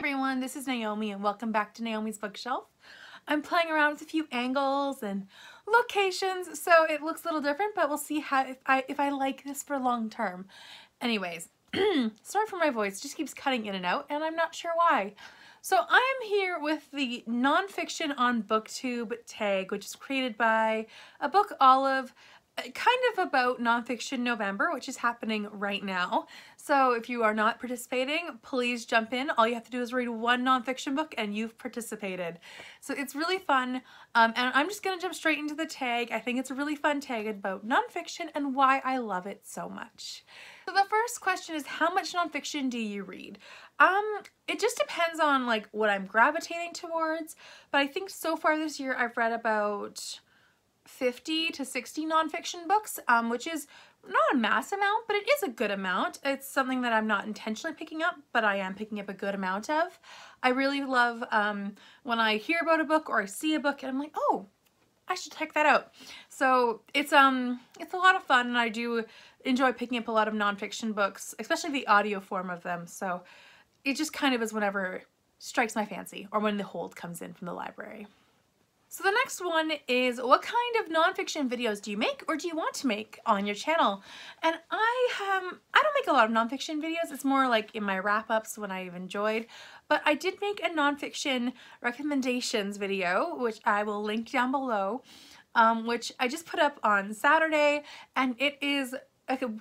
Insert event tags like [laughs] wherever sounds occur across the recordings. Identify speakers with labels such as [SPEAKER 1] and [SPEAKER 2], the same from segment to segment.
[SPEAKER 1] everyone, this is Naomi and welcome back to Naomi's Bookshelf. I'm playing around with a few angles and locations so it looks a little different but we'll see how if I, if I like this for long term. Anyways, [clears throat] sorry for my voice, just keeps cutting in and out and I'm not sure why. So I am here with the nonfiction on booktube tag which is created by Abookolive kind of about nonfiction November, which is happening right now. So if you are not participating, please jump in. All you have to do is read one nonfiction book and you've participated. So it's really fun. Um, and I'm just going to jump straight into the tag. I think it's a really fun tag about nonfiction and why I love it so much. So the first question is how much nonfiction do you read? Um, it just depends on like what I'm gravitating towards, but I think so far this year I've read about 50 to 60 nonfiction books, um, which is not a mass amount, but it is a good amount. It's something that I'm not intentionally picking up, but I am picking up a good amount of. I really love um, when I hear about a book or I see a book and I'm like, oh, I should check that out. So it's um it's a lot of fun and I do enjoy picking up a lot of nonfiction books, especially the audio form of them. So it just kind of is whenever strikes my fancy or when the hold comes in from the library. So the next one is what kind of nonfiction videos do you make or do you want to make on your channel? And I um, I don't make a lot of nonfiction videos. It's more like in my wrap-ups when I've enjoyed. But I did make a nonfiction recommendations video, which I will link down below, um, which I just put up on Saturday. And it is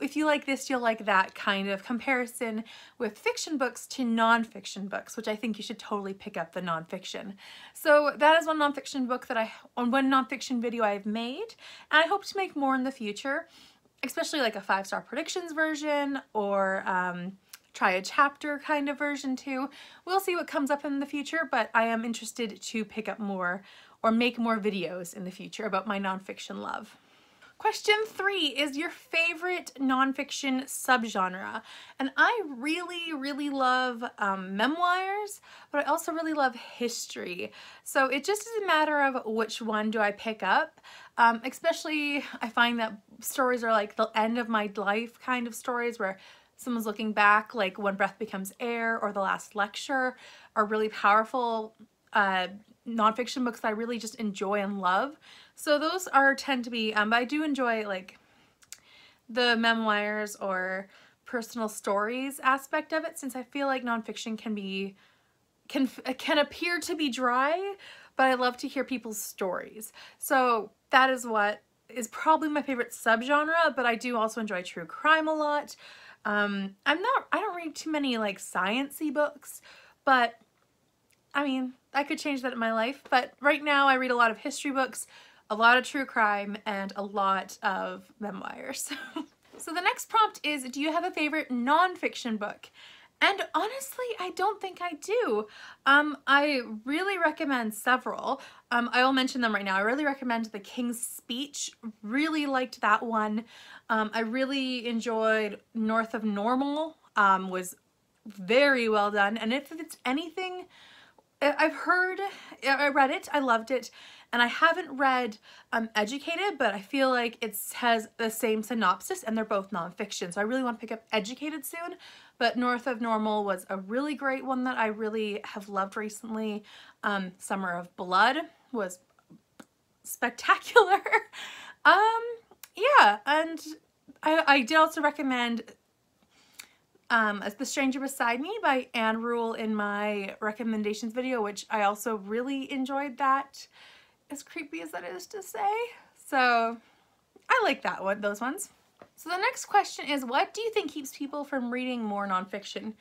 [SPEAKER 1] if you like this, you'll like that kind of comparison with fiction books to nonfiction books, which I think you should totally pick up the nonfiction. So that is one nonfiction book that I, on one nonfiction video I've made, and I hope to make more in the future, especially like a five-star predictions version or um, try a chapter kind of version too. We'll see what comes up in the future, but I am interested to pick up more or make more videos in the future about my nonfiction love. Question three is your favorite nonfiction subgenre. And I really, really love um, memoirs, but I also really love history. So it just is a matter of which one do I pick up. Um, especially, I find that stories are like the end of my life kind of stories where someone's looking back, like When Breath Becomes Air or The Last Lecture are really powerful uh, nonfiction books that I really just enjoy and love. So those are tend to be, um, but I do enjoy like the memoirs or personal stories aspect of it since I feel like nonfiction can be, can, can appear to be dry, but I love to hear people's stories. So that is what is probably my favorite subgenre, but I do also enjoy true crime a lot. Um, I'm not, I don't read too many like sciency books, but I mean, I could change that in my life, but right now I read a lot of history books, a lot of true crime, and a lot of memoirs. [laughs] so the next prompt is, do you have a favorite nonfiction book? And honestly, I don't think I do. Um, I really recommend several. Um, I will mention them right now. I really recommend The King's Speech. Really liked that one. Um, I really enjoyed North of Normal. Um, was very well done. And if it's anything I've heard, I read it, I loved it, and I haven't read um, Educated, but I feel like it has the same synopsis and they're both nonfiction, so I really want to pick up Educated soon, but North of Normal was a really great one that I really have loved recently. Um, Summer of Blood was spectacular. [laughs] um, yeah, and I, I did also recommend um, The Stranger Beside Me by Ann Rule in my recommendations video, which I also really enjoyed that, as creepy as that is to say. So I like that one, those ones. So the next question is, what do you think keeps people from reading more nonfiction?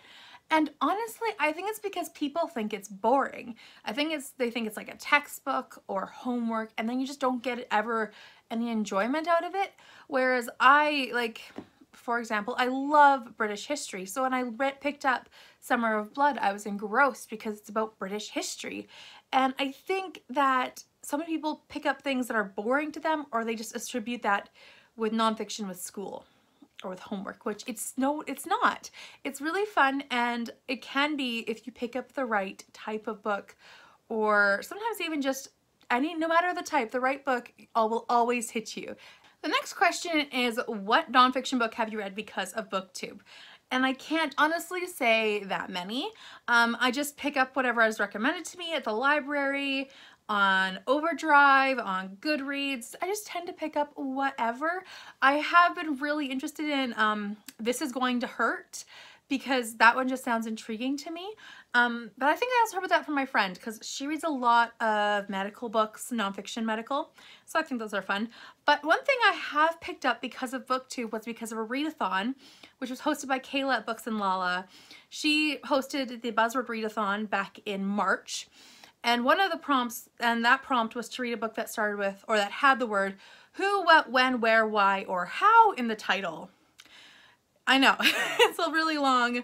[SPEAKER 1] And honestly, I think it's because people think it's boring. I think it's they think it's like a textbook or homework and then you just don't get ever any enjoyment out of it. Whereas I like for example, I love British history. So when I read, picked up Summer of Blood, I was engrossed because it's about British history. And I think that some people pick up things that are boring to them or they just attribute that with nonfiction with school or with homework, which it's no, it's not. It's really fun and it can be if you pick up the right type of book or sometimes even just any, no matter the type, the right book will always hit you. The next question is what nonfiction book have you read because of booktube? and I can't honestly say that many. Um, I just pick up whatever is recommended to me at the library, on Overdrive, on Goodreads. I just tend to pick up whatever. I have been really interested in um, This Is Going to Hurt because that one just sounds intriguing to me. Um, but I think I also heard about that from my friend because she reads a lot of medical books, nonfiction medical. So I think those are fun. But one thing I have picked up because of BookTube was because of a readathon, which was hosted by Kayla at Books and Lala. She hosted the Buzzword Readathon back in March. And one of the prompts, and that prompt was to read a book that started with, or that had the word who, what, when, where, why, or how in the title. I know, [laughs] it's a really long,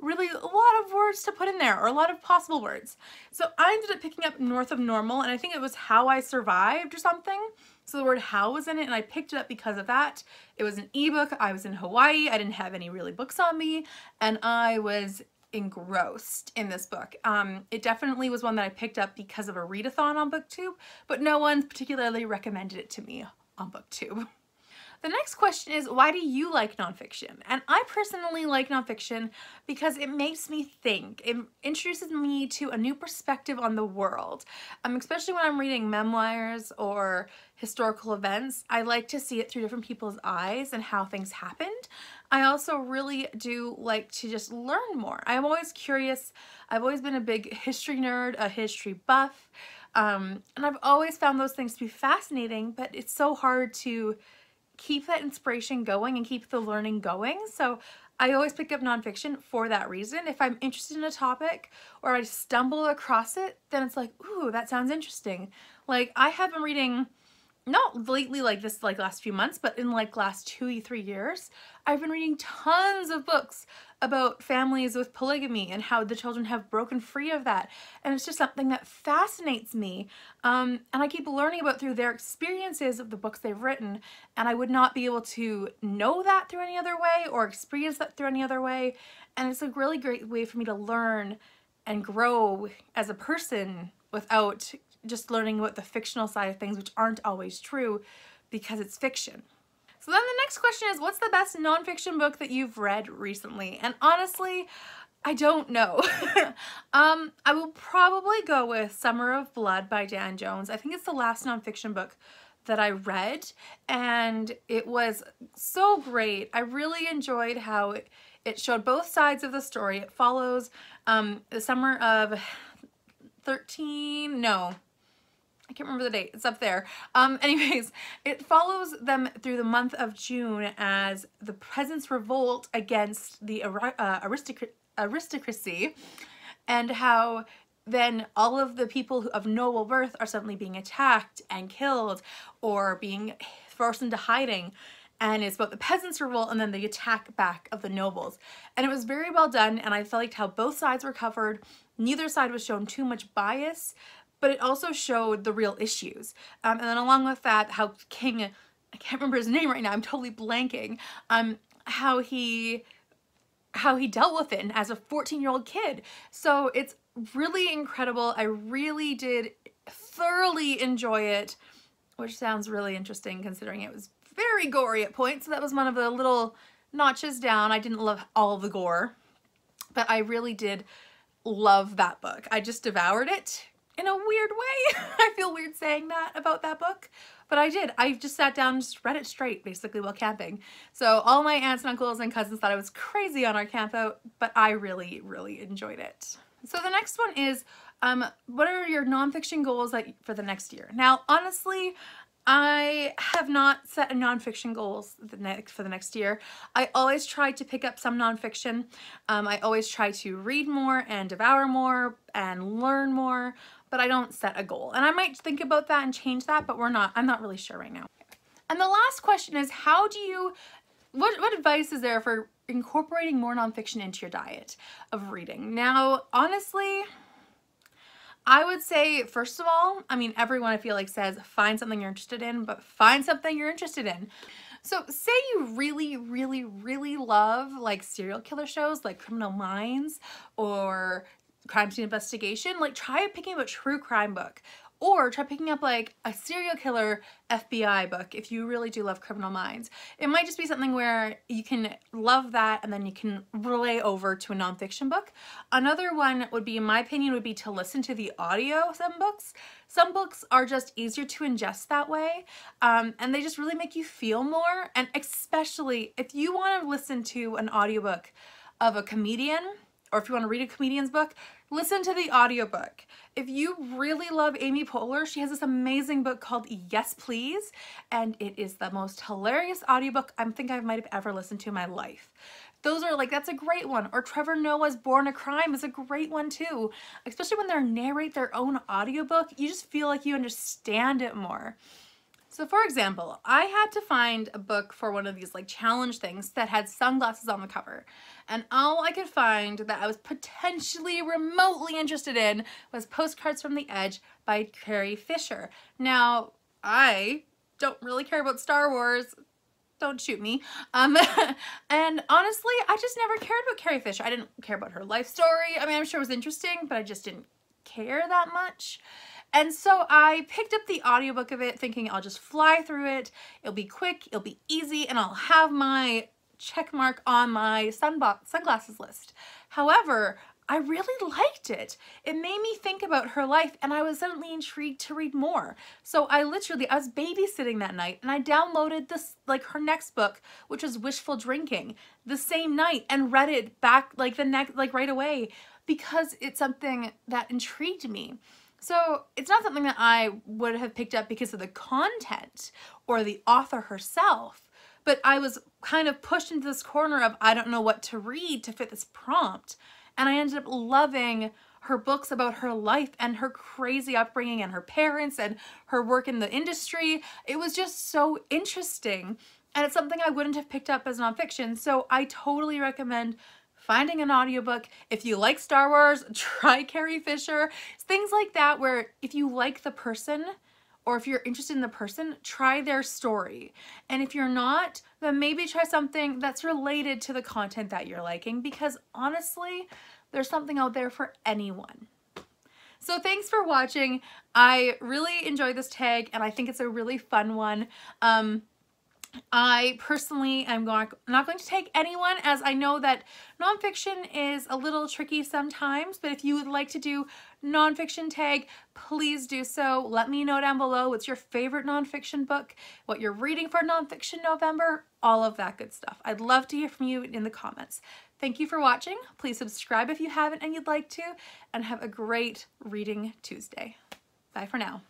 [SPEAKER 1] really a lot of words to put in there, or a lot of possible words. So I ended up picking up North of Normal, and I think it was How I Survived or something. So the word how was in it, and I picked it up because of that. It was an ebook. I was in Hawaii. I didn't have any really books on me, and I was engrossed in this book. Um, it definitely was one that I picked up because of a readathon on BookTube, but no one particularly recommended it to me on BookTube. [laughs] The next question is, why do you like nonfiction? And I personally like nonfiction because it makes me think. It introduces me to a new perspective on the world. Um, especially when I'm reading memoirs or historical events, I like to see it through different people's eyes and how things happened. I also really do like to just learn more. I'm always curious. I've always been a big history nerd, a history buff, um, and I've always found those things to be fascinating, but it's so hard to keep that inspiration going and keep the learning going. So I always pick up nonfiction for that reason. If I'm interested in a topic or I stumble across it, then it's like, ooh, that sounds interesting. Like I have been reading not lately like this like last few months but in like last two three years i've been reading tons of books about families with polygamy and how the children have broken free of that. And it's just something that fascinates me um, and i keep learning about through their experiences of the books they've written and i would not be able to know that through any other way or experience that through any other way. And it's a really great way for me to learn and grow as a person without just learning about the fictional side of things, which aren't always true because it's fiction. So then the next question is, what's the best nonfiction book that you've read recently? And honestly, I don't know. [laughs] um, I will probably go with Summer of Blood by Dan Jones. I think it's the last nonfiction book that I read and it was so great. I really enjoyed how it, it showed both sides of the story. It follows um, the summer of 13, no, I can't remember the date. It's up there. Um, [laughs] anyways, it follows them through the month of June as the peasants revolt against the uh, aristoc aristocracy and how then all of the people of noble birth are suddenly being attacked and killed or being forced into hiding and it's about the peasants revolt and then the attack back of the nobles and it was very well done and I felt like how both sides were covered neither side was shown too much bias but it also showed the real issues. Um, and then along with that, how King, I can't remember his name right now, I'm totally blanking, um, how he how he dealt with it as a 14 year old kid. So it's really incredible. I really did thoroughly enjoy it, which sounds really interesting considering it was very gory at points. So that was one of the little notches down. I didn't love all the gore, but I really did love that book. I just devoured it in a weird way. [laughs] I feel weird saying that about that book, but I did. I just sat down and just read it straight basically while camping. So all my aunts and uncles and cousins thought I was crazy on our camp out, but I really, really enjoyed it. So the next one is, um, what are your nonfiction goals that, for the next year? Now, honestly, I have not set a nonfiction goals the next, for the next year. I always try to pick up some nonfiction. Um, I always try to read more and devour more and learn more, but I don't set a goal. And I might think about that and change that, but we're not, I'm not really sure right now. And the last question is, how do you, what, what advice is there for incorporating more nonfiction into your diet of reading? Now, honestly, I would say, first of all, I mean, everyone I feel like says find something you're interested in, but find something you're interested in. So say you really, really, really love like serial killer shows like Criminal Minds or crime scene investigation, like try picking up a true crime book Or try picking up like a serial killer FBI book if you really do love Criminal Minds. It might just be something where you can love that and then you can relay over to a nonfiction book. Another one would be, in my opinion, would be to listen to the audio of some books. Some books are just easier to ingest that way um, and they just really make you feel more. And especially if you want to listen to an audiobook of a comedian or if you want to read a comedian's book, listen to the audiobook. If you really love Amy Poehler, she has this amazing book called Yes Please, and it is the most hilarious audiobook I think I might have ever listened to in my life. Those are like, that's a great one. Or Trevor Noah's Born a Crime is a great one too. Especially when they narrate their own audiobook, you just feel like you understand it more. So for example, I had to find a book for one of these like challenge things that had sunglasses on the cover. And all I could find that I was potentially remotely interested in was Postcards from the Edge by Carrie Fisher. Now, I don't really care about Star Wars. Don't shoot me. Um, [laughs] and honestly, I just never cared about Carrie Fisher. I didn't care about her life story. I mean, I'm sure it was interesting, but I just didn't care that much. And so I picked up the audiobook of it thinking I'll just fly through it. It'll be quick, it'll be easy, and I'll have my check mark on my sunglasses list. However, I really liked it. It made me think about her life and I was suddenly intrigued to read more. So I literally, I was babysitting that night and I downloaded this, like her next book, which was Wishful Drinking, the same night and read it back like the next, like right away because it's something that intrigued me. So it's not something that I would have picked up because of the content or the author herself, but I was kind of pushed into this corner of I don't know what to read to fit this prompt. And I ended up loving her books about her life and her crazy upbringing and her parents and her work in the industry. It was just so interesting. And it's something I wouldn't have picked up as nonfiction. So I totally recommend finding an audiobook. If you like Star Wars, [laughs] try Carrie Fisher. Things like that where if you like the person or if you're interested in the person, try their story. And if you're not, then maybe try something that's related to the content that you're liking because honestly, there's something out there for anyone. So thanks for watching. I really enjoyed this tag and I think it's a really fun one. Um, I personally am going, not going to take anyone as I know that nonfiction is a little tricky sometimes, but if you would like to do nonfiction tag, please do so. Let me know down below what's your favorite nonfiction book, what you're reading for Nonfiction November, all of that good stuff. I'd love to hear from you in the comments. Thank you for watching. Please subscribe if you haven't and you'd like to, and have a great reading Tuesday. Bye for now.